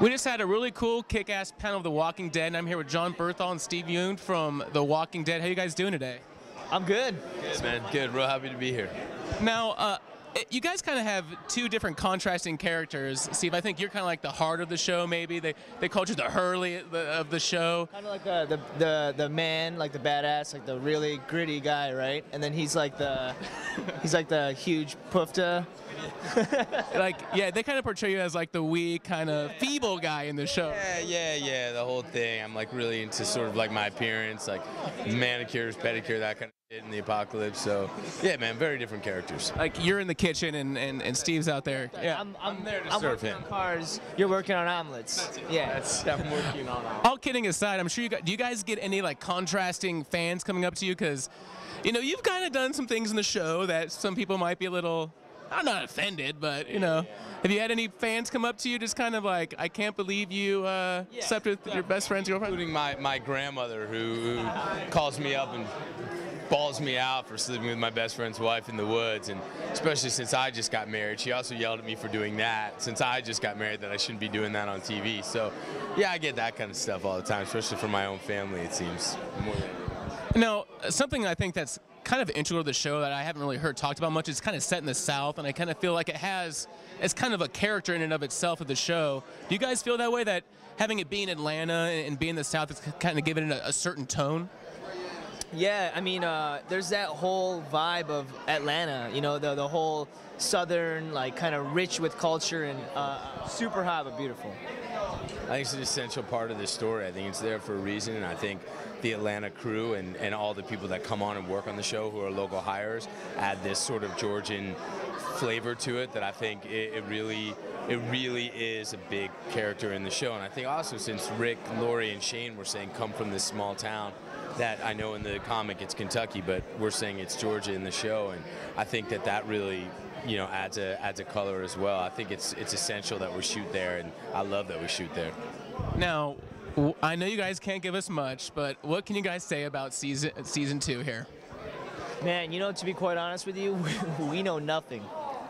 We just had a really cool kick-ass panel of The Walking Dead, and I'm here with Jon Bernthal and Steve Yeun from The Walking Dead. How you guys doing today? I'm good. Good, man. Good. Real happy to be here. Now, uh, you guys kind of have two different contrasting characters. Steve, I think you're kind of like the heart of the show, maybe. They, they called you the Hurley of the show. Kind of like the, the the the man, like the badass, like the really gritty guy, right? And then he's like the he's like the huge poofta. Like, yeah, they kind of portray you as like the weak, kind of feeble guy in the show. Yeah, yeah, yeah. The whole thing. I'm like really into sort of like my appearance, like manicures, pedicure, that kind of shit in the apocalypse. So, yeah, man, very different characters. Like, you're in the kitchen and, and, and Steve's out there. Yeah. I'm, I'm, there to I'm serve working him. on cars. You're working on omelets. Yeah. That's I'm working on. Omelets. All kidding aside, I'm sure you got. Do you guys get any like contrasting fans coming up to you? Because, you know, you've kind of done some things in the show that some people might be a little. I'm not offended, but you know, have you had any fans come up to you just kind of like, I can't believe you uh, slept with your best friend's girlfriend? Including my, my grandmother who, who calls me up and bawls me out for sleeping with my best friend's wife in the woods and especially since I just got married she also yelled at me for doing that. Since I just got married that I shouldn't be doing that on TV so yeah I get that kind of stuff all the time especially from my own family it seems. More than Now, something I think that's kind of integral to the show that I haven't really heard talked about much It's kind of set in the South, and I kind of feel like it has, it's kind of a character in and of itself of the show. Do you guys feel that way, that having it be in Atlanta and being in the South is kind of giving it a, a certain tone? Yeah, I mean, uh, there's that whole vibe of Atlanta. You know, the the whole southern, like, kind of rich with culture and uh, super hot but beautiful. I think it's an essential part of the story. I think it's there for a reason, and I think the Atlanta crew and, and all the people that come on and work on the show who are local hires add this sort of Georgian flavor to it that I think it, it really it really is a big character in the show. And I think also since Rick, Lori, and Shane were saying come from this small town, that I know in the comic it's Kentucky, but we're saying it's Georgia in the show, and I think that that really you know adds a adds a color as well. I think it's it's essential that we shoot there, and I love that we shoot there. Now, I know you guys can't give us much, but what can you guys say about season season two here? Man, you know, to be quite honest with you, we know nothing.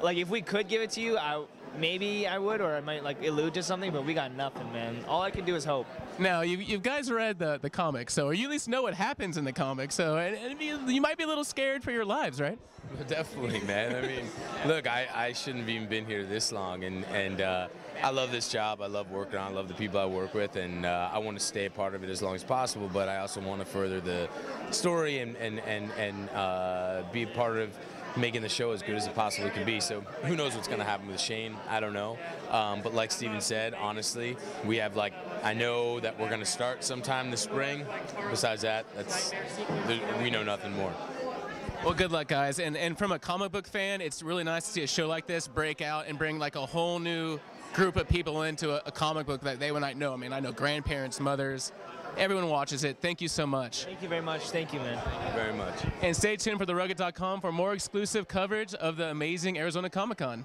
Like, if we could give it to you, I maybe I would, or I might like allude to something, but we got nothing, man. All I can do is hope. Now, you, you guys read the, the comic, so you at least know what happens in the comic. So and, and you, you might be a little scared for your lives, right? Definitely, man. I mean, look, I, I shouldn't have even been here this long, and and uh, I love this job. I love working on. it. I love the people I work with, and uh, I want to stay a part of it as long as possible. But I also want to further the story and and and and uh, be a part of making the show as good as it possibly can be. So who knows what's going to happen with Shane? I don't know. Um, but like Steven said, honestly, we have like I know that we're going to start sometime this spring. Besides that, that's we know nothing more. Well, good luck, guys. And and from a comic book fan, it's really nice to see a show like this break out and bring like a whole new group of people into a, a comic book that they would not know. I mean, I know grandparents, mothers, everyone watches it. Thank you so much. Thank you very much. Thank you, man. Very much. And stay tuned for therugged.com for more exclusive coverage of the amazing Arizona Comic Con.